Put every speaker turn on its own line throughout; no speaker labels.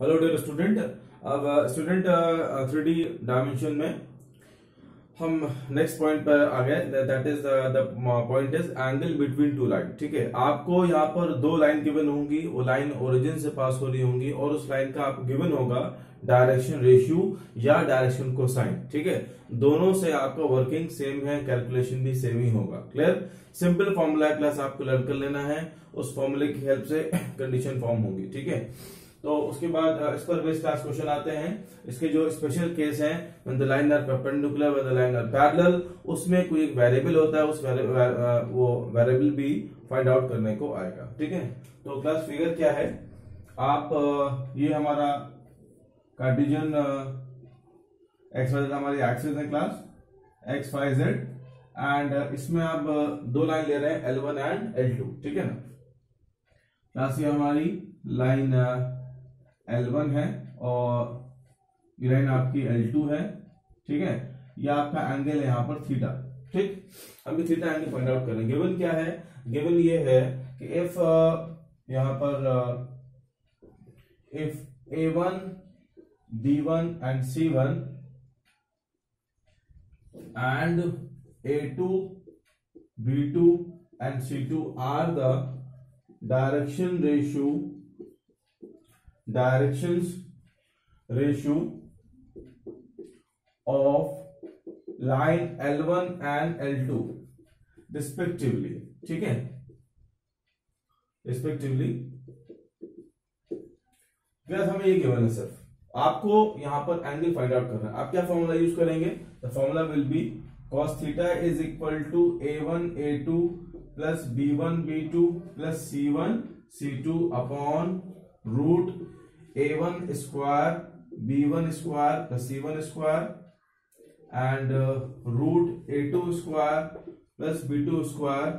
Hello dear student अब student three D dimension में हम नेक्स्ट पॉइंट पर आ गए. That is the point is angle between two line ठीक है? आपको यहाँ पर दो लाइन गिवन होंगी. वो लाइन ओरिजिन से पास हो रही होंगी और उस लाइन का आप गिवन होगा डायरेक्शन रेशियो या डायरेक्शन को साइन ठीक है? दोनों से आपका वर्किंग सेम है कैलकुलेशन भी सेम ही होगा. क्लियर सिंपल फॉर्मूला क्लास आपको लर्न कर लेना है. उस फॉर्मूले की हेल्प से कंडीशन फॉर्म होगी. ठीक है? तो उसके बाद इस पर बेस्ड क्लास क्वेश्चन आते हैं। इसके जो स्पेशल केस हैं, when the line are perpendicular, when the line are parallel, उसमें कोई एक वेरिएबल होता है, उस वो वेरिएबल भी फाइंड आउट करने को आएगा। ठीक है? तो क्लास फिगर क्या है? आप ये हमारा कार्टिजन एक्स वाई हमारी एक्सिस है class x y z and इसमें आप दो लाइन ले रहे हैं L one and L two ठीक है ना? क्लास ये हमारी लाइन एल वन है और लाइन आपकी एल टू है, ठीक है? या आपका एंगल है यहाँ पर थीटा ठीक? अभी थीटा एंगल फाइंड आउट करें गिवन क्या है? गिवन ये है कि इफ़ यहाँ पर if a one b one and c one and a two b two and c two are the direction ratio directions, ratio of line L1 and L2 respectively. ठीक है? respectively. क्या हमें ये गिवन है सिर्फ़? आपको यहाँ पर एंगल फाइंड आउट करना है। आप क्या फॉर्मूला यूज़ करेंगे? The formula will be cos theta is equal to a one a two plus b one b two plus a one square b one square plus c one square and root a two square plus b two square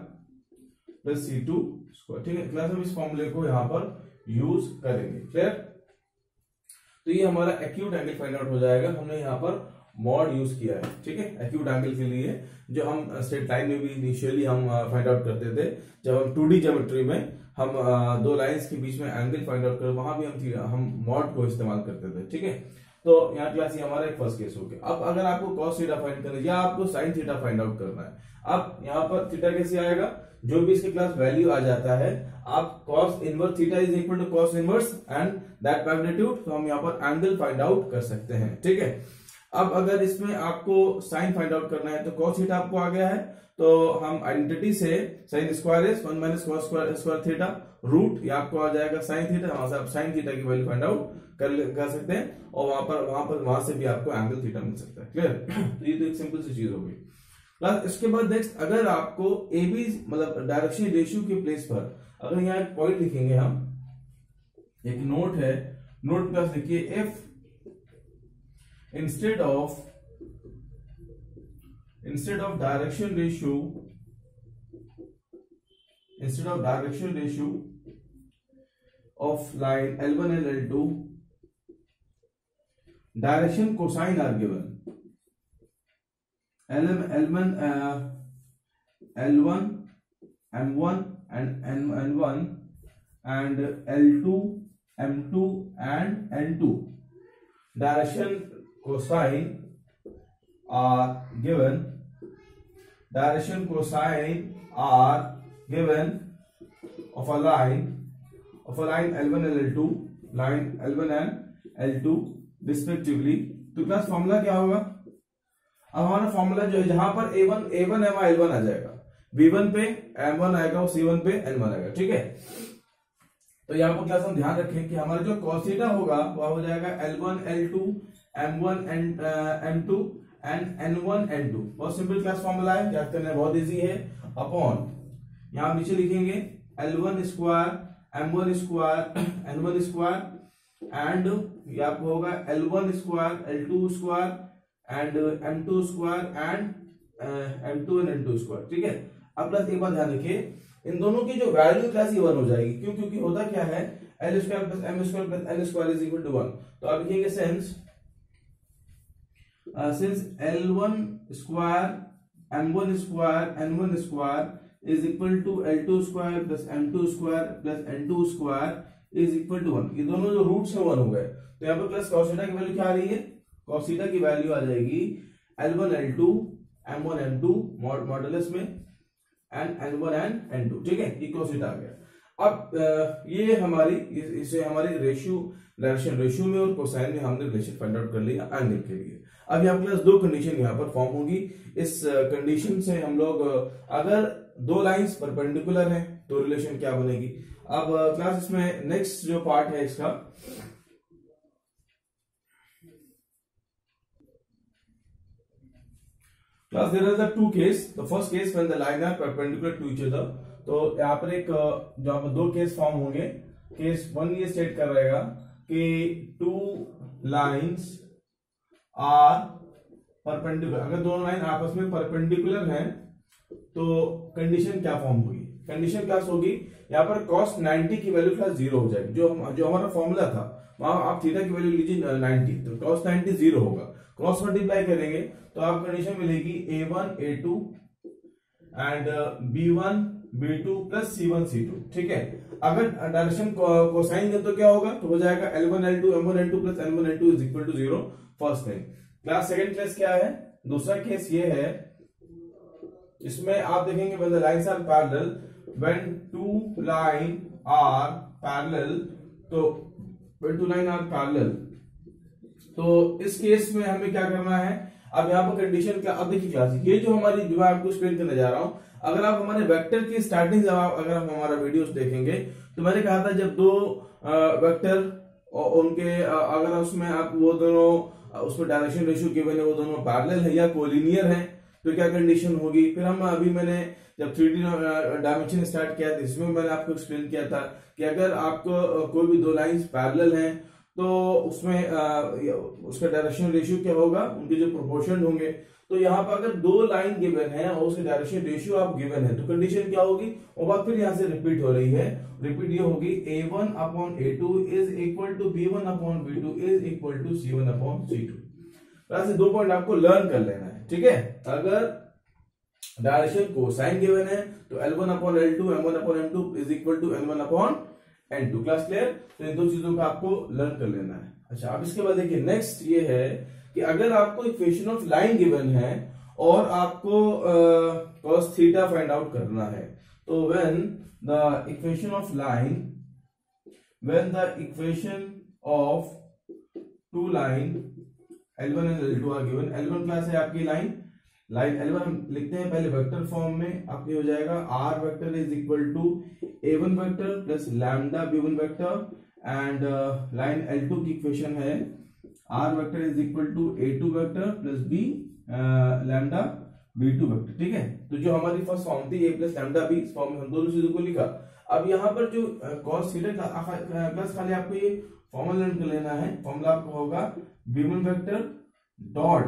plus c two square ठीक है? Class हम इस फॉर्मूले को यहाँ पर use करेंगे। Clear तो ये हमारा एक्यूट एंगल फाइंड आउट हो जाएगा। हमने यहाँ पर मॉड यूज़ किया है। ठीक है? एक्यूट एंगल के लिए जो हम स्ट्रेट लाइन में भी इनिशियली हम फाइंड आउट करते थे, जब हम टू डी ज्योमेट्री में हम दो लाइंस के बीच में एंगल फाइंड आउट कर, वहाँ भी हम हम मॉड को इस्तेमाल करते थे, ठीक है? तो यहाँ क्लास ये हमारा एक फ़र्स्ट केस हो गया। अब अगर आपको कॉस थीटा फाइंड करना है या आपको साइन थीटा फाइंड आउट करना है, अब यहाँ पर थीटा कैसे आएगा? जो भी इसके क्लास वैल्यू आ जाता है, आप cos inverse theta is equal to cos inverse and that magnitude तो हम यहाँ पर एंगल फाइंड आउट कर सकते हैं, ठीक है? अब अगर इसमें आपको साइन फाइंड आउट करना है तो cos थीटा आपको आ गया है तो हम आइडेंटिटी से sine square is one minus square theta root ये आपको आ जाएगा साइन थीटा वहाँ से आप साइन थीटा की वैल्यू फाइंड आउट कर कर सकते हैं, और वहाँ पर वहाँ पर, वहाँ से भी आपको एंगल थीटा मिल सकता है क्लियर तो ये तो एक सिंपल सी चीज़ हो गई। प्लस इसके बाद नेक्स्ट अगर आपको ए बी मतलब डायरेक्शन रेशियो के प्लेस पर, अगर यहाँ एक पॉइंट लिखेंगे हम, एक नोट है नोट प्लस लिखिए if instead of instead of direction ratio instead of direction ratio of line L1 and L2 direction cosine are given. LM L1 uh, L1 M1 and N, N1 and L2 M2 and N2 direction cosine are given direction cosine are given of a line, of a line L1 and L2 line L1 and L2 respectively. तो class formula क्या होगा? अब हमारा formula जो है, जहाँ पर A1 A1 M L one आ जाएगा। B1 पे M1 आएगा और C1 पे N1 आएगा, ठीक है? तो यहाँ पर क्या हम ध्यान रखें कि हमारा जो कॉसिटा होगा, वह हो जाएगा L1 L2 M1 and M2 N N one N two बहुत सिंपल क्लास फॉर्मूला है, याद करना बहुत इजी है। अपॉन यहाँ नीचे लिखेंगे L one square M one square N one square and आपको होगा L one square L two square and M two square and M two and N two square ठीक है? अब प्लस एक बार ध्यान रखिए, इन दोनों की जो वैल्यू क्लास ये वन हो जाएगी। क्यों? क्योंकि होता क्या है L square plus M square plus N square is equal to one तो आप लिखेंगे sense since L one square M one square N one square is equal to L2 square plus M2 square plus N2 square is equal to one ये दोनों जो roots है one हो गए। तो यहाँ पर प्लस कॉसिटा की वैल्यू क्या आ रही है? कॉसिटा की वैल्यू आ जाएगी L one L two M one M two models में and N one and N two ठीक है? ये कॉसिटा आ गया। अब ये हमारी, इसे हमारी रेशियो डायरेक्शन रेशियो में और कोसाइन में हमने रिलेशन फाइंड आउट कर लिया एंगल के लिए। अब यहाँ प्लस दो कंडीशन यहाँ पर फॉर्म होगी। इस कंडीशन से हम लोग अगर दो लाइंस परपेंडिकुलर हैं तो रिलेशन क्या बनेगी? अब क्लास इसमें नेक्स्ट जो पार्ट है इसका class there are the two case the first case when the line are perpendicular to each other तो यहाँ पर एक जहाँ पर दो केस फॉर्म होंगे। केस वन ये स्टेट कर रहेगा कि टू लाइंस आर परपेंडिकुलर अगर दोनों लाइन आपस में परपेंडिकुलर हैं तो कंडीशन क्या फॉर्म होगी? कंडीशन क्या होगी। यहाँ पर कॉस्ट 90 की वैल्यू प्लस ज़ीरो हो जाएगी। जो जो हमारा फॉर्मूला था, वहाँ आप थीटा की वैल्यू लीजिए 90 तो कॉस्ट 90 ज़ीरो होगा। क्रॉस मल्टीप्लाई करेंगे तो आप कंडीशन मिलेगी a one a two and b one b two plus c one c two ठीक है? अगर डायरेक्शन कोसाइन दे तो क्या होगा? तो हो जाएगा L one L two M one L two plus L one L two is equal to zero first thing class second case क्या है? दूसरा केस ये है, इसमें आप देखेंगे when the lines are parallel, when two line are parallel तो when two line are parallel तो इस केस में हमें क्या करना है? अब यहाँ पर कंडीशन क्या? अब देखिए क्लास ये जो हमारी जो मैं आपको एक्सप्लेन करने जा रहा हूँ, अगर आप हमारे वेक्टर की स्टार्टिंग जब आप, अगर आप हमारा वीडियोस देखेंगे तो मैंने कहा था जब दो वेक्टर उनके अगर उसमें आप वो दोनों उसमें डायरेक्शन रेशियो गिवन है, वो दोनों पैरेलल है या कोलिनियर है तो क्या कंडीशन होगी? फिर हम अभी मैंने जब थ्री डी डायमेंशन स्टार्ट किया था इसमें मैंने आपको एक्सप्लेन किया था कि अगर आपको कोई भी दो लाइंस पैरेलल हैं तो उसमें आ, उसका डायरेक्शन रेशियो क्या होगा? उनके जो प्रोपोर्शन होंगे। तो यहाँ पर अगर दो लाइन गिवन है और उसके डायरेक्शन रेशियो आप गिवन है तो कंडीशन क्या होगी? और बात फिर यहाँ से रिपीट हो रही है। रिपीट ये होगी a one upon a two is equal to b one upon b two is equal to c one upon c two ऐसे दो पॉइंट आपको लर्न कर लेना है ठीक है? अगर डायरेक्शन को साइन गिवन है तो L one upon L two M one upon M two is equal to L one upon N two class clear तो इन दो चीज़ों का आपको लर्न कर लेना है। अच्छा अब इसके बाद देखिए नेक्स्ट ये है कि अगर आपको इक्वेशन ऑफ़ लाइन गिवन है और आपको कॉस थीटा फाइंड आउट करना है तो when the equation of line when the equation of two line L1 and L2 are given L1 class है आपकी लाइन लाइन L1 हम लिखते हैं, पहले वेक्टर फॉर्म में आपकी हो जाएगा, R vector is equal to A1 vector plus lambda B1 vector and line L2 की इक्वेशन है, R vector is equal to A2 vector plus B lambda B2 vector ठीक है? तो जो हमारी फ़र्स्ट फॉर्म थी, A प्लस लैम्डा इस form में हम दोनों चीज़ों को लिखा। अब यहाँ पर जो cos थीटा प्लस खाली आपको ये फॉर्मूला लेना है। फॉर्मूला आपको होगा बी वन वेक्टर डॉट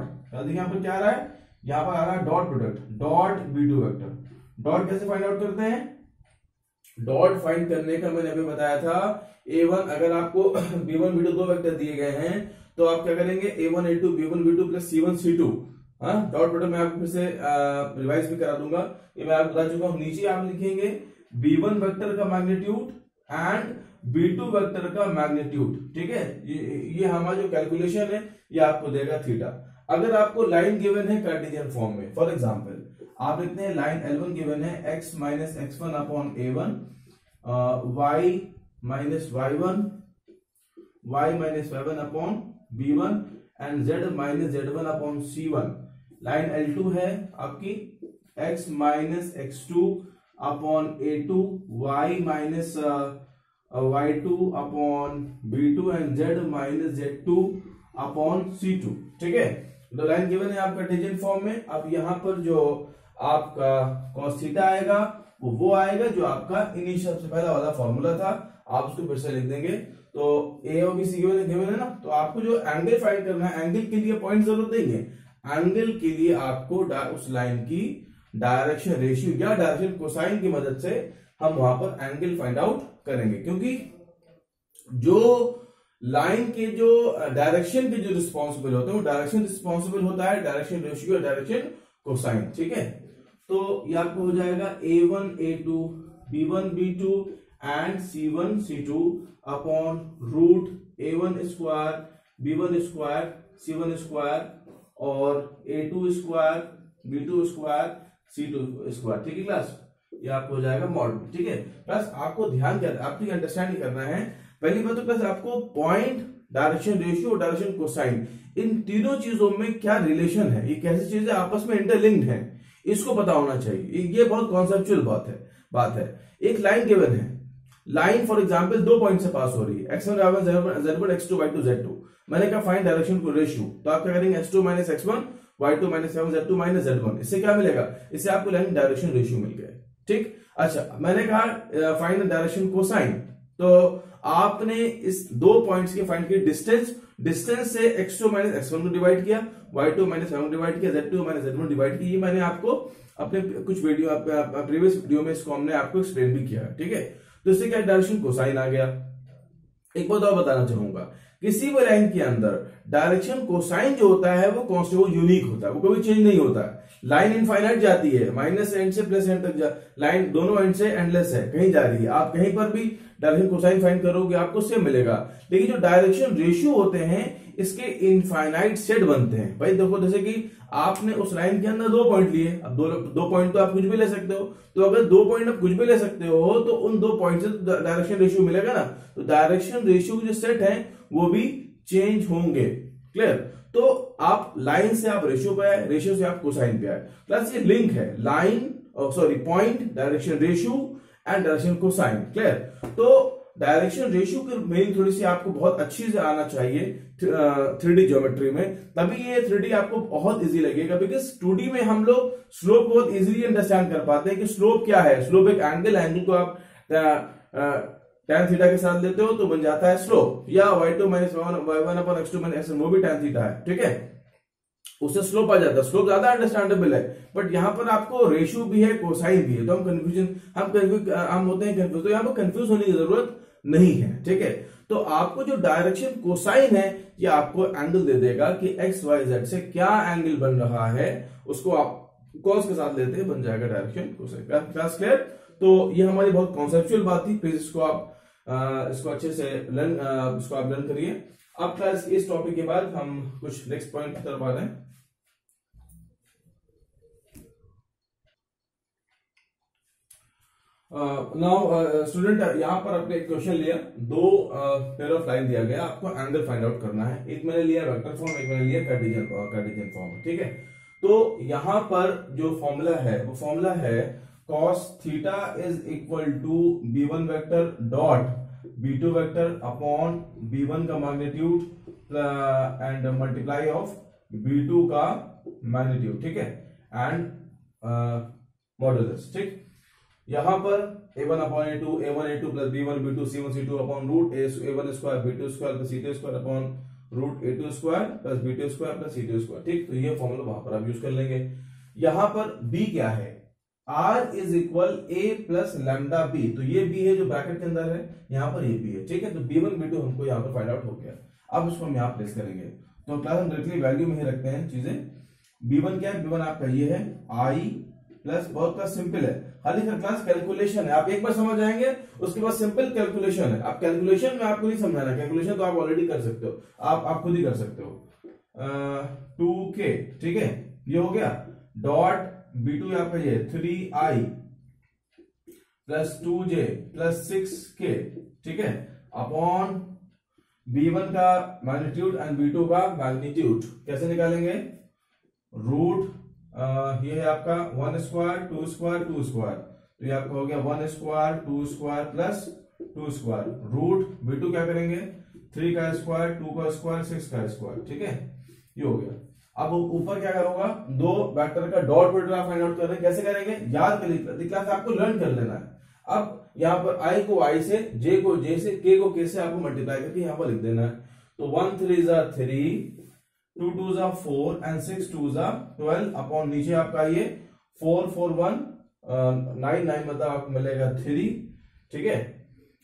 यहाँ पर क्या आ रहा है? यहाँ पर आ रहा है dot product dot b two vector dot कैसे फाइंड आउट करते हैं? डॉट फाइंड करने का मैंने अभी बताया था ए वन अगर आपको बी वन बी टू दो वेक्टर दिए गए हैं तो आप क्या करेंगे? A one a two b one b two plus c one c two dot product मैं आपको फिर से रिवाइज भी करा दूँगा। ये मैं आपको बता चुका हूँ, नीचे आप लिखेंगे बी वन वेक्टर का magnitude and b two vector का मैग्नीट्यूड ठीक है? ये ये हमारा जो कैलकुलेशन है, ये आपको देगा थीटा अगर आपको लाइन गिवन है कार्टेशियन फॉर्म में फॉर एग्ज़ाम्पल आप हैं लाइन एल वन गिवन है x minus x one upon a one y minus y one y minus y one upon b one and z minus z one upon c one line L two है आपकी x minus x two upon a two y minus y two upon b two and z minus z two upon c two ठीक है? तो line given है आपका tangent form में। अब यहाँ पर जो आपका कॉस्थीटा आएगा, वो वो आएगा जो आपका इनिशियल सबसे पहला वाला फॉर्मूला था। आप उसको फिर से लिख देंगे। तो ए और बी सी गिवन है गिवन है ना? तो आपको जो एंगल फाइंड करना है एंगल के लिए पॉइंट ज़रूरत देंगे। एंगल के लिए आपको उस लाइन की डायरेक्शन रेशियो या डायरेक्शन कोसाइन की मदद से हम वहाँ पर एंगल फाइंड आउट करेंगे। क्योंकि जो लाइन के जो डायरेक्शन के जो रिस्पॉन्सिबल होते हैं, वो डायरेक्शन रिस्पॉन्सिबल होता है डायरेक्शन रेशियो डायरेक्शन कोसाइन ठीक है? तो ये आपको हो जाएगा a one a two b one b two and c one c two upon root a one square b one square c one square और a two square b two square c two square ठीक है class ये आपको हो जाएगा model ठीक है? Plus आपको ध्यान कर आपकी अंडरस्टैंड करना है पहली बात तो प्लस आपको पॉइंट डायरेक्शन रेशियो और डायरेक्शन कोसाइन इन तीनों चीज़ों में क्या रिलेशन है? ये कैसी चीज़ें आपस में इंटरलिंक्ड है? इसको पता होना चाहिए। ये बहुत कॉन्सेप्चुअल बात है बात है। एक लाइन गिवन है। लाइन फॉर एग्ज़ाम्पल दो पॉइंट से पास हो रही है। X one x two y two z two मैंने कहा फाइन डायरेक्शन को रेशियो तो आप क्या करेंगे? X two minus x one y two minus seven z two minus z one इससे क्या मिलेगा? इससे आपको लाइन डायरेक्शन रेशियो मिल गया। ठीक? अच्छा मैंने कहा फाइन डायरेक्शन कोसाइन तो आपने इस दो पॉइंट्स के फाइंड किया डिस्टेंस डिस्टेंस से एक्स टू माइनस एक्स को डिवाइड किया y two minus seven divide किया z two minus z divide किया, ये मैंने आपको अपने कुछ वीडियो प्रीवियस वीडियो में इसको हमने आपको एक्सप्लेन भी किया, ठीक है? तो इससे क्या डायरेक्शन कोसाइन आ गया? एक बात और बताना चाहूँगा, किसी भी लाइन के अंदर डायरेक्शन कोसाइन जो होता है, वो कॉन्स्टेंट वो यूनिक होता है, वो कभी चेंज नहीं होता है। लाइन इनफाइनाइट जाती है माइनस एंड से प्लस एंड तक लाइन दोनों एंड से एंडलेस है, कहीं जा रही है। आप कहीं पर भी डायरेक्शन कोसाइन फाइंड करोगे, आपको सेम मिलेगा। लेकिन जो डायरेक्शन रेशियो होते हैं, इसके इनफाइनाइट सेट बनते हैं। भाई देखो, जैसे कि आपने उस लाइन के अंदर दो पॉइंट लिए, अब दो दो पॉइंट तो आप कुछ भी ले सकते हो। तो अगर दो पॉइंट आप कुछ भी ले सकते हो तो उन दो पॉइंट से डायरेक्शन रेशियो मिलेगा ना। तो डायरेक्शन रेशियो जो सेट है, वो भी चेंज होंगे। क्लियर तो आप लाइन से आप रेशियो पे आए रेशियो से आप कोसाइन पे आए। प्लस ये लिंक है। Line sorry point direction ratio and direction cosine clear तो डायरेक्शन रेशियो की मेन थोड़ी सी आपको बहुत अच्छी से आना चाहिए थ्री डी ज्योमेट्री में। तभी ये थ्री डी आपको बहुत इजी लगेगा बिकॉज़ टू डी में हम लोग स्लोप बहुत इजीली अंडरस्टैंड कर पाते हैं कि स्लोप क्या है। स्लोप एक एंगल एंगल को आप टेन थीटा के साथ लेते हो तो बन जाता है स्लोप या y two minus y one upon x two minus वो भी टेन थीटा है, ठीक है? उससे स्लोप आ जाता है। स्लोप ज़्यादा अंडरस्टैंडेबल है। बट यहाँ पर आपको रेशियो भी है कोसाइन भी है। तो हम कंफ्यूजन हम हम होते हैं कंफ्यूज तो यहाँ पर कंफ्यूज होने की ज़रूरत नहीं है, ठीक है? तो आपको जो डायरेक्शन कोसाइन है, ये आपको एंगल दे देगा कि एक्स वाई जेड से क्या एंगल बन रहा है, उसको आप कॉस के साथ लेते हैं, बन जाएगा डायरेक्शन कोसाइन क्लियर तो ये हमारी बहुत कॉन्सेप्चुअल बात थी। प्लीज़ इसको आप इसको अच्छे से लर्न इसको आप लर्न करिए। अब क्लास इस टॉपिक के बाद हम कुछ नेक्स्ट पॉइंट की तरफ़ आ रहे हैं। नाउ स्टूडेंट यहाँ पर आपने एक क्वेश्चन लिया। दो पेयर ऑफ़ लाइन दिया गया। आपको एंगल फाइंड आउट करना है। एक मैंने लिया वेक्टर फॉर्म एक मैंने लिया कार्टेशियन कार्टेशियन फॉर्म ठीक है? तो यहाँ पर जो फॉर्मूला है, वो फॉर्मूला है cos two b one to b1 vector dot b2 vector upon b1 का magnitude and multiply of b two का मैग्नीट्यूड ठीक है? एंड मॉडुलस ठीक? यहाँ पर a one upon a2 a1 a2 plus b1 b2 c1 c2 upon root a1 square b2 square plus c2 square upon root a2 square plus b2 square plus c two square ठीक? तो ये formula वहाँ पर आप use कर लेंगे। यहाँ पर बी क्या है? R is equal a plus lambda b तो ये बी है जो ब्रैकेट के अंदर है, यहाँ पर ये बी है, ठीक है? तो बी वन बी टू हमको यहाँ पर फाइंड आउट हो गया। अब उसको हम यहाँ प्लेस करेंगे। तो क्लास हम डायरेक्टली वैल्यू में ही रखते हैं चीज़ें। बी वन क्या है? बी वन आपका ये है आई प्लस बहुत प्लस सिंपल है। खाली फिर क्लास कैलकुलेशन है। आप एक बार समझ जाएँगे, उसके बाद सिंपल कैलकुलेशन है। आप कैलकुलेशन में आपको नहीं समझाना कैलकुलेशन तो आप ऑलरेडी कर सकते हो। आप आप खुद ही कर सकते हो। टू के ठीक है? ये हो गया। डॉट बी टू यहाँ पर three i plus two j plus six k ठीक है? अपॉन बी वन का मैग्नीट्यूड एंड बी टू का मैग्नीट्यूड कैसे निकालेंगे? रूट ये है आपका one square two square two square तो ये आपका हो गया one square two square plus two square root b two क्या करेंगे? थ्री का स्क्वायर टू का स्क्वायर सिक्स का स्क्वायर ठीक है? ये हो गया। अब ऊपर क्या करूँगा? दो वेक्टर का डॉट प्रोडक्ट फाइंड आउट कैसे करेंगे? याद कर क्लास आपको लर्न कर लेना है। अब यहाँ पर आई को आई से जे को जे से के को के से आपको मल्टीप्लाई करके यहाँ पर लिख देना है। तो वन थ्री जा थ्री टू टू जा फोर एंड सिक्स टू जा ट्वेल्व अपॉन नीचे आपका ये four four one nine nine मतलब आपको मिलेगा थ्री ठीक है?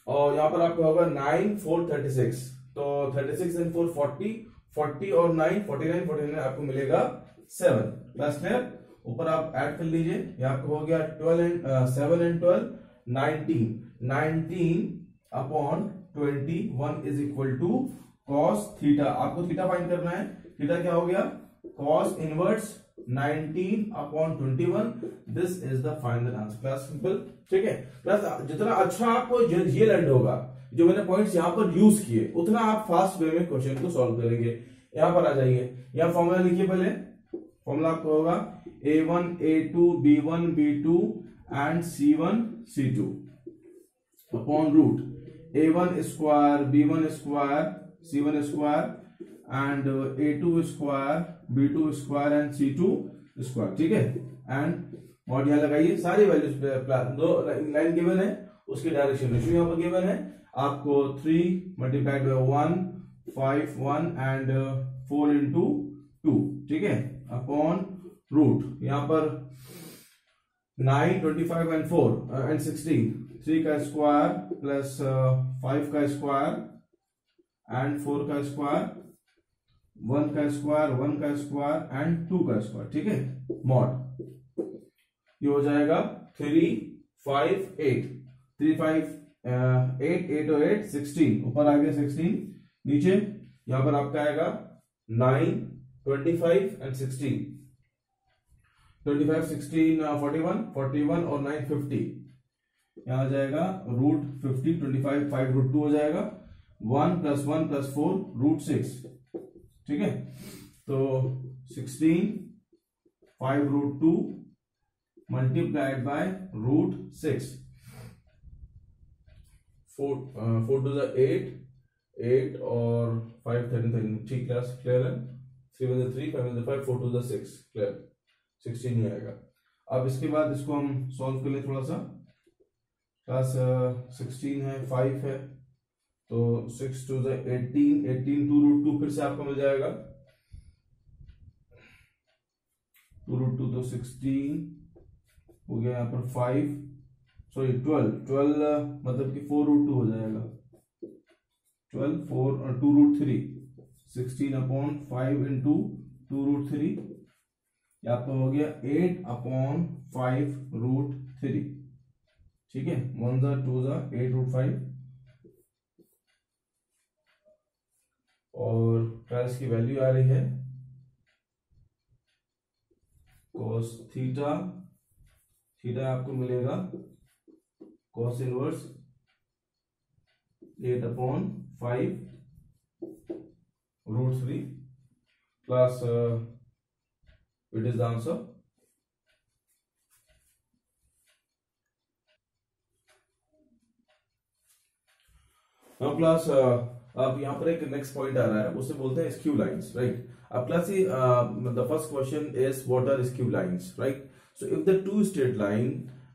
और यहाँ पर आपको होगा नाइन फोर थर्टी सिक्स तो thirty six and four forty forty और nine, forty nine forty nine आपको मिलेगा सेवन। प्लस क्लियर ऊपर आप ऐड कर लीजिए, ये आपको हो गया twelve and seven and twelve nineteen nineteen upon twenty one is equal to cos theta आपको थीटा फाइंड करना है। थीटा क्या हो गया? Cos inverse 19 upon 21 this is the final answer class simple ठीक है? प्लस जितना अच्छा आपको ये लर्न होगा। जो मैंने पॉइंट्स यहाँ पर यूज़ किए, उतना आप फास्ट वे में क्वेश्चन को सॉल्व करेंगे। यहाँ पर आ जाइए। यहाँ फॉर्मूला लिखिए पहले। फॉर्मूला आपको होगा a one a two b one b two and c one c two upon root a one square b one square c one square and a two square b two square and c two square ठीक है? And और यहाँ लगाइए। सारी values दो line given है, उसके direction में। रेशियो यहाँ पर गिवन है आपको three multiplied by one five one and four into two ठीक है? अपॉन रूट यहाँ पर nine twenty five and four and sixteen three का स्क्वायर प्लस फाइव का स्क्वायर एंड फोर का स्क्वायर वन का स्क्वायर वन का स्क्वायर एंड टू का स्क्वायर ठीक है? मॉड ये हो जाएगा three five eight three five eight eight और एट सिक्सटीन, ऊपर आ गया सिक्सटीन, नीचे, यहाँ पर आपका आएगा nine, twenty five and sixteen. Twenty five, sixteen forty one forty one और नाइन फिफ्टी। यहाँ आ जाएगा root fifty twenty five five root two हो जाएगा। One plus one plus four root six ठीक है? तो sixteen five root two multiplied by root six four two eight eight और फाइव थर्टीन थर्टीन ठीक क्लास क्लियर है? Three one five five four two six clear sixteen ही आएगा। अब इसके बाद इसको हम सॉल्व कर ले थोड़ा सा। क्लास सिक्सटीन है फाइव है। तो six two eighteen two root two फिर से आपको मिल जाएगा। टू रूट टू तो सिक्सटीन हो गया यहाँ पर फाइव सॉरी ट्वेल्व ट्वेल्व मतलब कि फोर रूट टू हो जाएगा। ट्वेल्व फोर और two root three sixteen upon five into two root three तो हो गया? Eight upon five root three ठीक है? वन जार टू जार एट रूट फाइव और ट्रांस की वैल्यू आ रही है। थीटा थीटा आपको मिलेगा। Cos inverse eight upon five root three plus it is the answer now class uh, अब यहाँ पर एक नेक्स्ट पॉइंट आ रहा है। उसे बोलते हैं स्क्यू लाइंस राइट अब class the first question is what are skew lines right so if the two straight line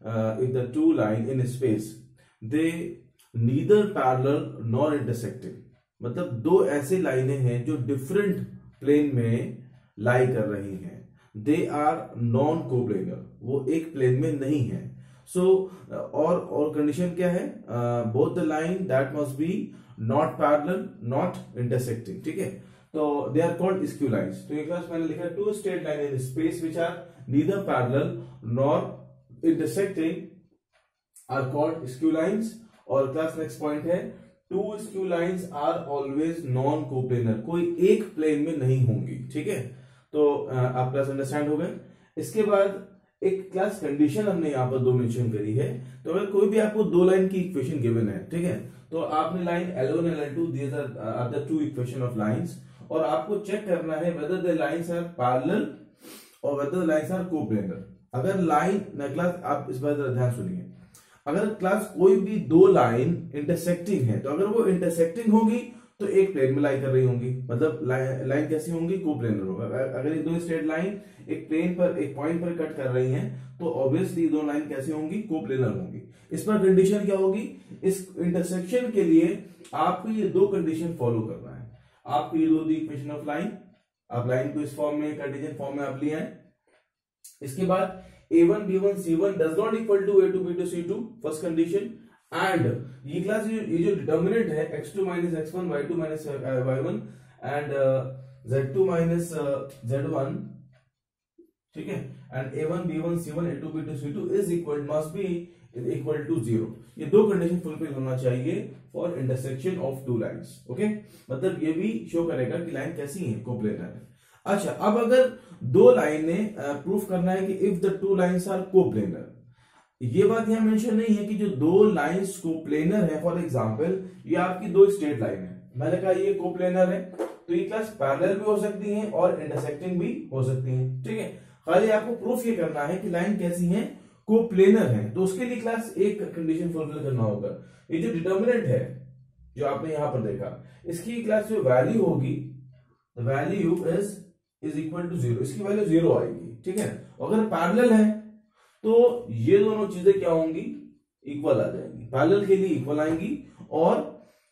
if the two line in space they neither parallel nor intersecting मतलब दो ऐसे लाइनें हैं जो डिफरेंट प्लेन में लाई कर रही हैं। दे आर नॉन कोप्लेनर वो एक प्लेन में नहीं है। सो so, और और कंडीशन क्या है? Both the line that must be not parallel not intersecting ठीक है? तो they are called skew lines तो क्लास मैंने लिखा two straight line in space which are neither parallel nor intersecting are called skew lines और class next point है two skew lines are always non coplanar कोई एक plane में नहीं होंगी, ठीक है? तो आप क्लास अंडरस्टैंड हो गए? इसके बाद एक क्लास कंडीशन हमने यहाँ पर दो मेंशन करी है तो अगर कोई भी आपको दो लाइन की इक्वेशन गिवन है, ठीक है? तो आपने line L1 and L2 these are the two equation of lines और आपको चेक करना है whether the lines are parallel और whether the lines are coplanar अगर लाइन क्लास आप इस बार ध्यान सुनिए। अगर क्लास कोई भी दो लाइन इंटरसेक्टिंग है तो अगर वो इंटरसेक्टिंग होगी तो एक प्लेन में लाई कर रही होंगी। मतलब लाइन कैसी होंगी? को प्लेनर होगा। अगर ये दो स्ट्रेट लाइन एक प्लेन पर, एक पॉइंट पर कट कर रही हैं तो ऑब्वियसली दो लाइन कैसी होंगी? को प्लेनर होंगी। इस पर कंडीशन क्या होगी? इस इंटरसेक्शन के लिए आपको ये दो कंडीशन फॉलो करना है। आपको ये दो दी इक्वेशन ऑफ़ लाइन आप लाइन को इस फॉर्म में कंडीशन फॉर्म में आप लिया है। इसके बाद a1 b1 c1 does not equal to a2 b2 c2 first condition and ये क्लास ये जो डिटर्मिनेंट है x2 minus x1 y2 minus y1 and z2 minus z1 ठीक है? And a1 b1 c1 a2 b2 c2 is equal must be equal to zero ये दो condition fulfil होना चाहिए for intersection of two lines okay मतलब ये भी show करेगा कि लाइन कैसी है कोप्लेनर है। अच्छा अब अगर दो लाइनें प्रूफ करना है कि if the two lines are coplanar ये बात यहाँ मेंशन नहीं है कि जो दो लाइंस कोप्लेनर है फॉर एग्जांपल ये आपकी दो स्ट्रेट लाइन है। मैंने कहा ये कोप्लेनर है तो ये क्लास पैरेलल भी हो सकती है और इंटरसेक्टिंग भी हो सकती है। ठीक है? खाली आपको प्रूफ ये करना है कि लाइन कैसी है कोप्लेनर है। तो उसके लिए क्लास एक कंडीशन फुलफिल करना होगा। ये जो डिटर्मिनेंट है, जो आपने यहाँ पर देखा, इसकी क्लास जो वैल्यू होगी value is is equal to zero इसकी वैल्यू ज़ीरो आएगी, ठीक है? अगर पैरेलल है तो ये दोनों चीज़ें क्या होंगी? इक्वल आ जाएँगी। पैरेलल के लिए इक्वल आएँगी और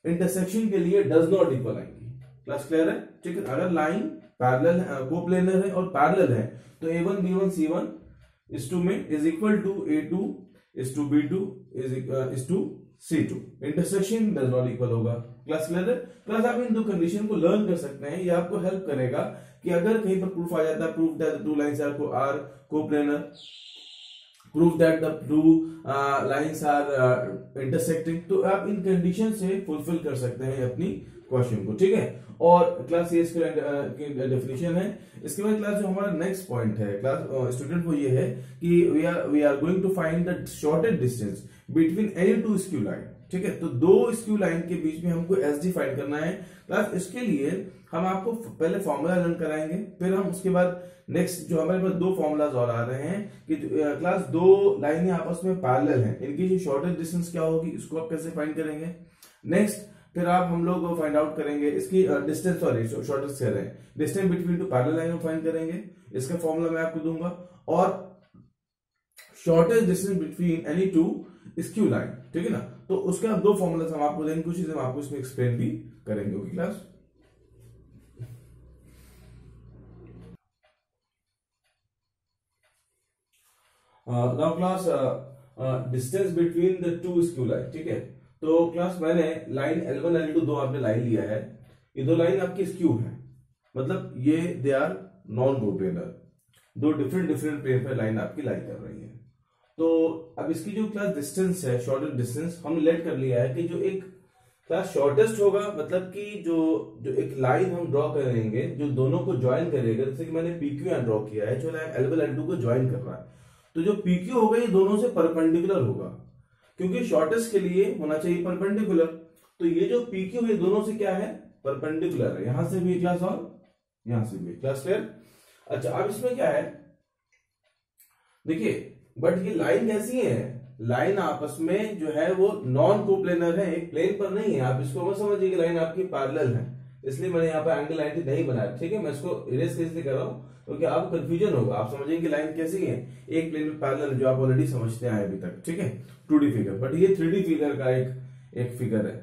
इंटरसेक्शन के लिए डज नॉट इक्वल आएँगी। क्लास क्लियर है? ठीक है? अगर लाइन पैरेलल कोप्लेनर है और पैरेलल है तो a one b one c one इस टू में is equal to a two is to b two is is to c two intersection does not equal होगा। क्लास क्लियर है? Plus आप इन दो कंडीशन को लर्न कर सकते हैं, ये आपको हेल्प करेगा कि अगर कहीं पर प्रूफ आ जाता है proof that two lines are co are coplanar proof that the two lines are intersecting तो आप इन कंडीशन से फुलफिल कर सकते हैं अपनी क्वेश्चन को, ठीक है? और क्लास ये इसकी डेफिनेशन है। इसके बाद क्लास जो हमारा नेक्स्ट पॉइंट है क्लास स्टूडेंट को ये है कि we are we are going to find the shortest distance between any two skew line ठीक है? तो दो स्क्यू लाइन के बीच में हमको एस डी फाइंड करना है। क्लास इसके लिए हम आपको पहले फॉर्मूला लर्न कराएँगे, फिर हम उसके बाद नेक्स्ट जो हमारे पास दो फॉर्मूलाज और आ रहे हैं कि क्लास दो लाइनें आपस में पैरेलल हैं। इनकी जो शॉर्टेस्ट डिस्टेंस क्या होगी इसको आप कैसे फाइंड करेंगे? नेक्स्ट फिर आप हम लोग फाइंड आउट करेंगे इसकी डिस्टेंस सॉरी शॉर्टेस्ट कह रहे हैं। Distance between two parallel line find करेंगे। इसका फॉर्मूला मैं आपको दूँगा। और shortest distance between any two skew line ठीक है ना? तो उसका दो फॉर्मूला हम आपको देंगे, कुछ चीज़ें आपको इसमें एक्सप्लेन भी करेंगे okay class now class distance between the two skew line ठीक है? तो क्लास मैंने लाइन L1 L2 दो आपने लाइन लिया है। ये दो लाइन आपकी स्क्यू है। मतलब ये दे आर नॉन कोप्लेनर दो डिफरेंट डिफरेंट प्लेन पर लाइन आपकी लाइन कर रही है। तो अब इसकी जो क्लास डिस्टेंस है शॉर्टेस्ट डिस्टेंस हमने लेट कर लिया है कि जो एक क्लास शॉर्टेस्ट होगा मतलब कि जो जो एक लाइन हम ड्रॉ करेंगे, जो दोनों को ज्वाइन करेगा, जैसे कि मैंने पीक्यू यहाँ ड्रॉ किया है, जो line l one l two को ज्वाइन कर रहा है। तो जो पीक्यू होगा, ये दोनों से परपेंडिकुलर होगा, क्योंकि शॉर्टेस्ट के लिए होना चाहिए परपेंडिकुलर तो ये जो पीक्यू है दोनों से क्या है? परपेंडिकुलर है। यहाँ से भी क्लास और, यहाँ से भी क्लास क्लियर अच्छा अब इसमें क्या है? देखिए बट ये लाइन कैसी है, लाइन आपस में जो है वो नॉन कोप्लेनर है, एक प्लेन पर नहीं है। आप इसको मत समझिए कि लाइन आपकी पैरेलल है। इसलिए मैंने यहाँ पर एंगल लाइन नहीं बनाया। ठीक है? मैं इसको इरेज इसलिए कर रहा हूँ, क्योंकि आपको कंफ्यूजन होगा। आप समझेंगे लाइन कैसी है। एक प्लेन में पैरेलल जो आप ऑलरेडी समझते आए अभी तक। ठीक है? टू फिगर बट ये थ्री फिगर का एक एक फिगर है।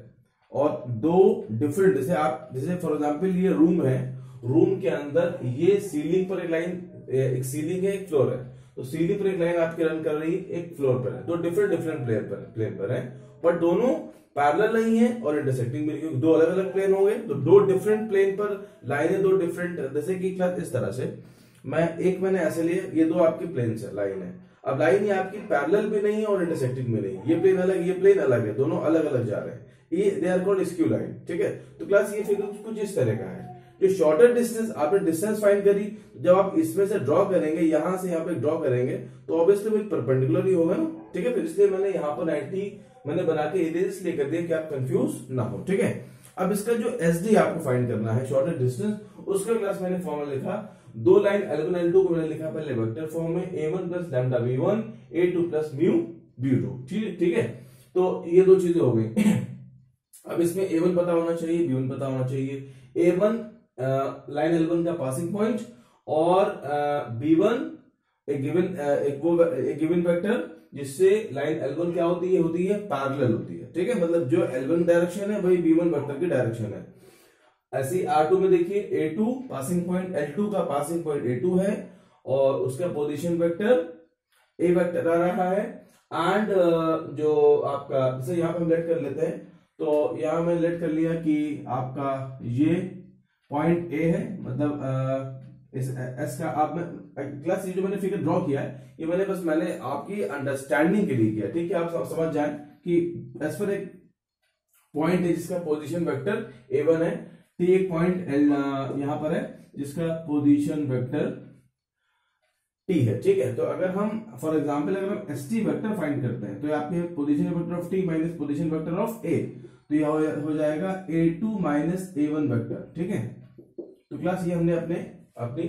और दो डिफरेंट जैसे आप, जैसे फॉर एग्ज़ाम्पल ये रूम है रूम के अंदर ये सीलिंग पर एक लाइन एक सीलिंग है, एक फ्लोर है। तो पर एक लाइन आपकी रन कर रही है, एक फ्लोर पर है। दो डिफरेंट डिफरेंट प्लेन पर प्लेन पर है। बट दोनों पैरेलल नहीं है और इंटरसेक्टिंग भी क्योंकि दो अलग अलग प्लेन हो गए तो दो डिफरेंट प्लेन पर लाइनें दो डिफरेंट जैसे कि इस तरह से। मैं, एक मैंने ऐसे लिए, ये दो आपके प्लेन है लाइन है। अब लाइन ये आपकी पैरेलल भी नहीं है और इंटरसेक्टिंग भी नहीं ये प्लेन अलग, ये प्लेन अलग है, दोनों अलग अलग जा रहे हैं। ये they are called skew line ठीक है? तो क्लास ये फिगर कुछ इस तरह का है। जो शॉर्टर डिस्टेंस आपने डिस्टेंस फाइंड करी, जब आप इसमें से ड्रॉ करेंगे, यहाँ से यहाँ पे ड्रॉ करेंगे तो ऑब्वियसली वो एक परपेंडिकुलर ही होगा ना, ठीक है? फिर इसलिए मैंने यहाँ पर 90 मैंने बना के इसलिए कर दिया कि आप कंफ्यूज ना हो, ठीक है? अब इसका जो एस डी आपको फाइंड करना है शॉर्टर डिस्टेंस उसका क्लास मैंने फॉर्मूला लिखा, दो line l one l two को मैंने लिखा पहले वेक्टर फॉर्म में a one plus lambda b one a two plus mu b two ठीक है? तो ये दो चीज़ें हो गई। अब इसमें ए वन पता होना चाहिए बी वन पता होना चाहिए। A one line l one का पासिंग पॉइंट और बी वन एक गिवन एक वेक्टर जिससे लाइन L1 क्या होती है? होती है पैरेलल होती है। ठीक है? मतलब जो L1 डायरेक्शन है, वही B1 वेक्टर की डायरेक्शन है। ऐसी R2 में देखिए A2 passing point l two का पासिंग पॉइंट ए टू है और उसका पोजीशन वेक्टर ए वेक्टर आ रहा है। एंड जो आपका, जैसे यहाँ पर हम लेट कर लेते हैं तो यहाँ मैं लेट कर लिया कि आपका ये पॉइंट ए है मतलब इस एस का आप ये जो मैंने फिगर ड्रॉ किया है, ये मैंने बस मैंने आपकी अंडरस्टैंडिंग के लिए किया, ठीक है? आप सब समझ जाए कि एस पर एक पॉइंट है जिसका पोजीशन वेक्टर ए वन है। टी एक पॉइंट यहाँ पर है, जिसका पोजीशन वेक्टर टी है, ठीक है? तो अगर हम फॉर एग्जांपल अगर हम एस टी वेक्टर फाइंड करते हैं तो आपके position vector of t minus position vector of a तो यह हो जाएगा a two minus a one vector ठीक है? तो क्लास ये हमने अपने, अपनी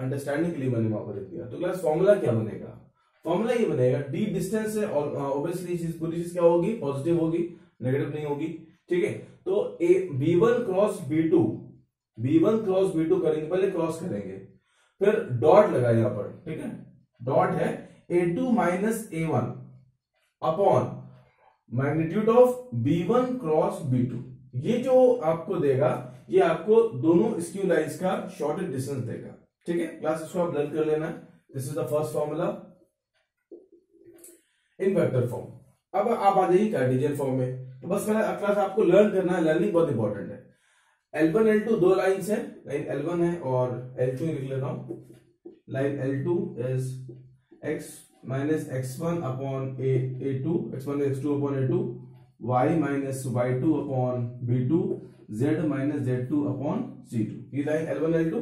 अंडरस्टैंडिंग के लिए मैंने वहाँ पर लिख दिया। तो क्लास फॉर्मूला क्या बनेगा? फॉर्मूला ये बनेगा डी डिस्टेंस है और ऑब्वियसली चीज़ पूरी चीज़ क्या होगी? पॉजिटिव होगी नेगेटिव नहीं होगी। ठीक है? तो a b one cross b two b one cross b two करेंगे, पहले क्रॉस करेंगे। फिर डॉट लगा यहाँ पर, ठीक है? डॉट है a two minus a one upon magnitude of b one cross b two ये जो आपको देगा, ये आपको दोनों स्क्यू लाइन्स का शॉर्टेज डिस्टेंस देगा। ठीक है? क्लास इसको आप लर्न कर लेना। This is the first formula in vector form अब आप आ जाइए कार्टिजियन फॉर्म में। तो बस मेरा क्लास आपको लर्न करना है। लर्निंग बहुत इंपॉर्टेंट है। L1 L2 दो लाइंस है। लाइन L1 है और L2 लिख लेता हूँ। Line L2 is x minus x one upon a two x one x two upon a two y minus y two upon b two z minus z two upon c two ये line l one l two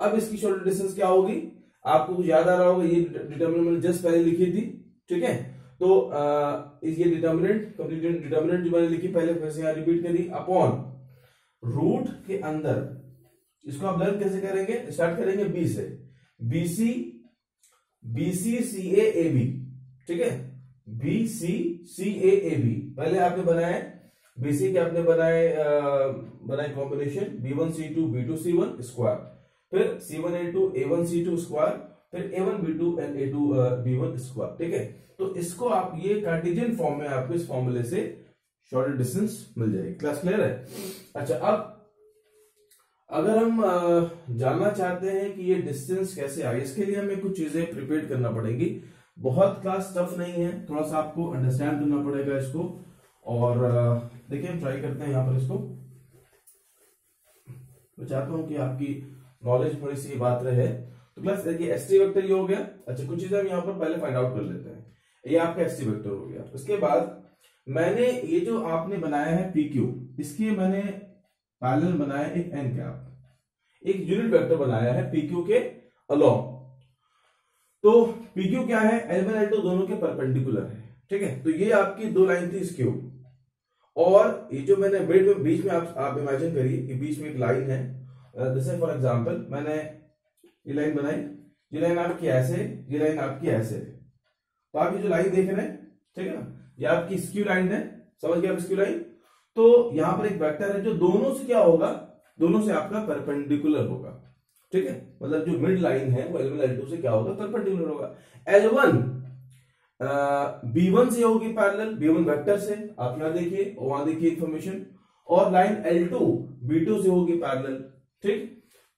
अब इसकी short distance क्या होगी? आपको याद आ रहा होगा ये डिटर्मिनेंट मैंने जस्ट पहले लिखी थी ठीक है? तो आ, ये डिटर्मिनेंट कंप्लीट डिटर्मिनेंट जो मैंने लिखी पहले फिर से यहाँ रिपीट करी अपॉन रूट के अंदर। इसको आप लर्न कैसे करेंगे? स्टार्ट करेंगे बी से। B bc bc c a b ठीक है? B C C A B पहले आपने बनाए बीसी के आपने बनाए बनाए combination b one c two b two c one square फिर c one a two a one c two square फिर a one b two and a two b one square ठीक है? तो इसको आप, ये कार्टिजियन फॉर्म में आपको इस फॉर्मूले से शॉर्ट डिस्टेंस मिल जाएगी। क्लास क्लियर है? अच्छा अब अगर हम जानना चाहते हैं कि ये डिस्टेंस कैसे आए, इसके लिए हमें कुछ चीज़ें प्रिपेयर करना पड़ेगी। बहुत क्लास टफ नहीं है, थोड़ा सा आपको अंडरस्टैंड करना पड़ेगा इसको। और देखिए, हम ट्राई करते हैं यहाँ पर इसको। तो चाहता हूँ कि आपकी नॉलेज थोड़ी सी बात रहे। तो क्लास देखिए एस टी वेक्टर ये हो गया। अच्छा कुछ चीज़ें हम यहाँ पर पहले फाइंड आउट कर लेते हैं। ये आपका एस टी वेक्टर हो गया। उसके बाद मैंने ये जो आपने बनाया है पी क्यू इसके मैंने पैरेलल बनाया एक एन कैप एक यूनिट वेक्टर बनाया है पी क्यू के अलोंग तो पी क्यू है? एल वन एल टू दोनों के परपेंडिकुलर है, ठीक है? तो ये आपकी दो लाइन थी इसक्यू और ये जो मैंने मिड में, बीच में आप आप इमेजिन करिए कि बीच में एक लाइन है। जैसे फॉर एग्जांपल मैंने ये लाइन बनाई। ये लाइन आपकी ऐसे, ये लाइन आपकी ऐसे। तो आप ये जो लाइन देख रहे हैं, ठीक है ना? ये आपकी स्क्यू लाइन है। समझ गया आप स्क्यू लाइन तो यहाँ पर एक वेक्टर है जो दोनों से क्या होगा? दोनों से आपका परपेंडिकुलर होगा, ठीक है? मतलब जो मिड लाइन है, वो एल वन एल टू से क्या होगा? परपेंडिकुलर होगा। एल वन बी वन से होगी पैरेलल बी वन वेक्टर से। आप यहाँ देखिए वहाँ देखिए इंफॉर्मेशन और line l two b two से होगी पैरेलल ठीक?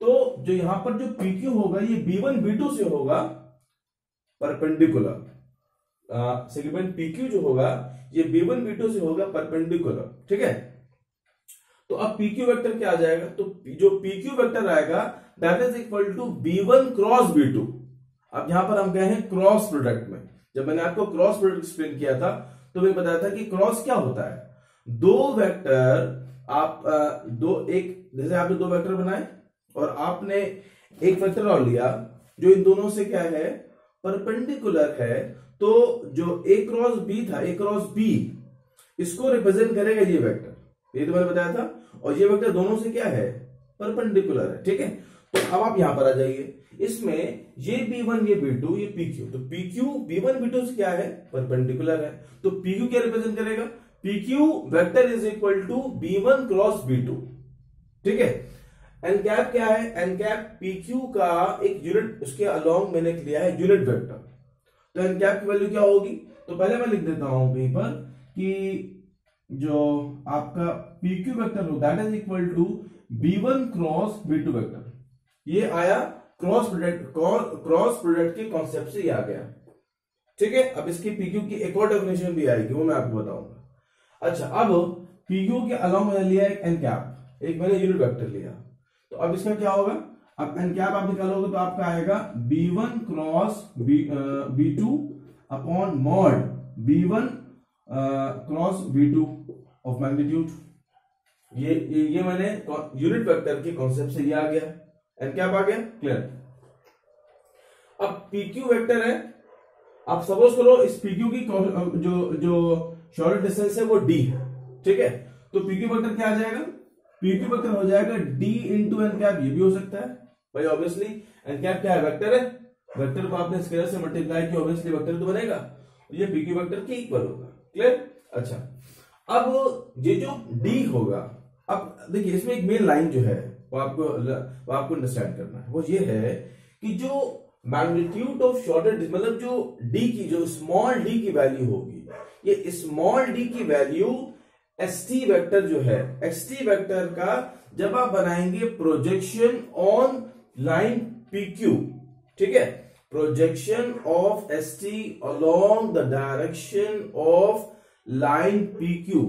तो जो यहाँ पर जो पी क्यू होगा, ये बी वन बी टू से होगा परपेंडिकुलर सेगमेंट PQ जो होगा, ये B1 B2 से होगा परपेंडिकुलर ठीक है? तो अब PQ वेक्टर क्या आ जाएगा? तो जो PQ वेक्टर आएगा that is equal to B1 cross B2 अब यहाँ पर हम गए हैं क्रॉस प्रोडक्ट में। जब मैंने आपको क्रॉस प्रोडक्ट एक्सप्लेन किया था तो मैं बताया था कि क्रॉस क्या होता है। दो वेक्टर आप दो, एक, जैसे आपने दो वेक्टर बनाए, और आपने एक वेक्टर और लिया, जो इन दोनों से क्या है परपेंडिकुलर है तो जो ए क्रॉस बी था ए क्रॉस बी इसको रिप्रेजेंट करेगा ये वेक्टर ये तो मैंने बताया था, और ये वेक्टर दोनों से क्या है परपेंडिकुलर है, ठीक है? तो अब आप यहाँ पर आ जाइए। इसमें ये B1 ये B2 ये PQ तो PQ B1 B2 से क्या है? परपेंडिकुलर है। तो PQ क्या रिप्रेजेंट करेगा? PQ vector is equal to B1 cross B2 ठीक है? एन कैप क्या है? एन कैप PQ का एक यूनिट उसके अलोंग मैंने लिया है यूनिट वेक्टर तो एन कैप की वैल्यू क्या होगी? तो पहले मैं लिख देता हूँ कहीं पर कि जो आपका पी क्यू वैक्टर हो that is equal to B one cross B two vector ये आया क्रॉस प्रोडक्ट क्रॉस प्रोडक्ट के कॉन्सेप्ट से आ गया। ठीक है? अब इसकी पीक्यू की एक और डेफिनेशन भी आएगी वो मैं आपको बताऊँगा। अच्छा अब पीक्यू के अलाउ मैंने लिया एक एन कैप एक मैंने यूनिट वेक्टर लिया। तो अब इसमें क्या होगा? अब एन कैप आप निकालोगे तो आपका आएगा B one cross B two upon mod B one cross B two of magnitude ये ये मैंने यूनिट वेक्टर के कॉन्सेप्ट से ये आ गया। एन कैप आ गया क्लियर अब पीक्यू वेक्टर है। आप सपोज़ करो इस पीक्यू की जो जो शॉर्ट डिस्टेंस है वो डी है। ठीक है? तो पीक्यू वेक्टर क्या आ जाएगा? पीक्यू वेक्टर हो जाएगा डी इंटू एन कैप ये भी हो सकता है। भाई ऑब्वियसली एन कैप क्या है? वेक्टर है। वेक्टर को आपने स्केलर से मल्टीप्लाई किया ऑब्वियसली वेक्टर तो बनेगा। ये पीक्यू वेक्टर के इक्वल होगा। क्लियर अच्छा। अब ये जो डी होगा, अब देखिए, इसमें एक मेन लाइन जो है वो आपको वो आपको अंडरस्टैंड करना है। वो ये है कि जो मैग्नीट्यूड ऑफ़ शॉर्टर मतलब जो डी की, जो स्मॉल डी की वैल्यू होगी, ये स्मॉल डी की वैल्यू एस टी वैक्टर जो है एस टी वैक्टर का जब आप बनाएँगे projection on line P Q ठीक है? Projection of S T along the direction of line P Q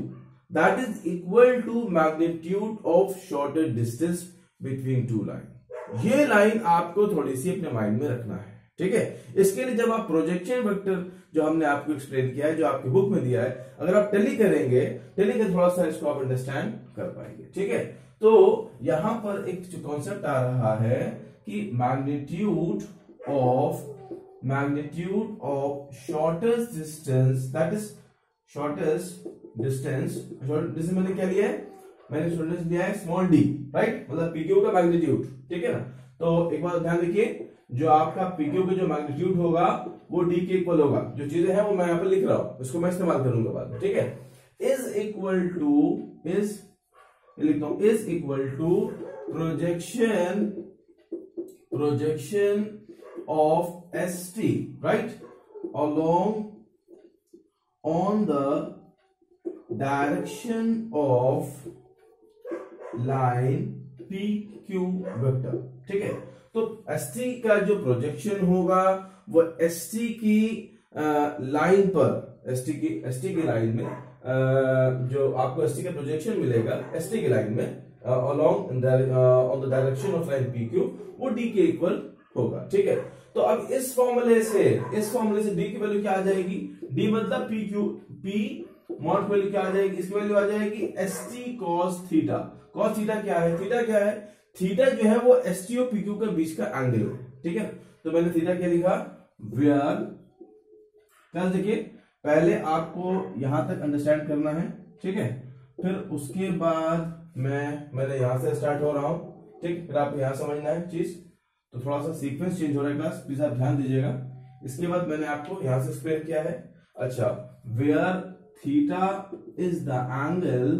that is equal to magnitude of shorter distance between two line ये line आपको थोड़ी सी अपने माइंड में रखना है, ठीक है? इसके लिए जब आप प्रोजेक्शन वेक्टर जो हमने आपको एक्सप्लेन किया है, जो आपकी बुक में दिया है, अगर आप टेली करेंगे टेली का थोड़ा सा इसको आप अंडरस्टैंड कर पाएँगे, ठीक है? तो यहाँ पर एक कॉन्सेप्ट आ रहा है कि magnitude of magnitude of shortest distance that is shortest distance मैंने क्या लिया है? मैंने स्टूडेंट्स लिया है स्मॉल डी राइट मतलब पीक्यू का मैग्नीट्यूड ठीक है ना? तो एक बार ध्यान देखिए जो आपका पीक्यू का जो मैग्नीट्यूड होगा, वो डी के इक्वल होगा। जो चीज़ें हैं, वो मैं यहाँ पर लिख रहा हूँ, इसको मैं इस्तेमाल करूँगा बाद में, ठीक है? इज़ इक्वल टू इज़ लिखता हूँ is equal to projection projection of S T right along on the direction of line P Q vector ठीक है? तो एस टी का जो प्रोजेक्शन होगा वो एस टी की लाइन पर एस टी की एस टी की लाइन में आ, जो आपको एस टी का प्रोजेक्शन मिलेगा एस टी की लाइन में along on the direction of line P Q वो डी के इक्वल होगा ठीक है? तो अब इस फॉर्मूले से इस फॉर्मूले से डी की वैल्यू क्या आ जाएगी? डी मतलब P Q P mod value क्या आ जाएगी? इसकी वैल्यू आ जाएगी S T cos theta cos theta क्या है? थीटा क्या है? थीटा जो है वो एस टी और पीक्यू के बीच का एंगल है। ठीक है? तो मैंने थीटा क्या लिखा? वेयर कल देखिए, पहले आपको यहाँ तक अंडरस्टैंड करना है, ठीक है? फिर उसके बाद मैं, मैंने यहाँ से स्टार्ट हो रहा हूँ, ठीक? फिर आपको यहाँ समझना है चीज़। तो थोड़ा सा सीक्वेंस चेंज हो रहा है क्लास प्लीज़ आप ध्यान दीजिएगा। इसके बाद मैंने आपको यहाँ से एक्सप्लेन किया है। अच्छा where theta is the angle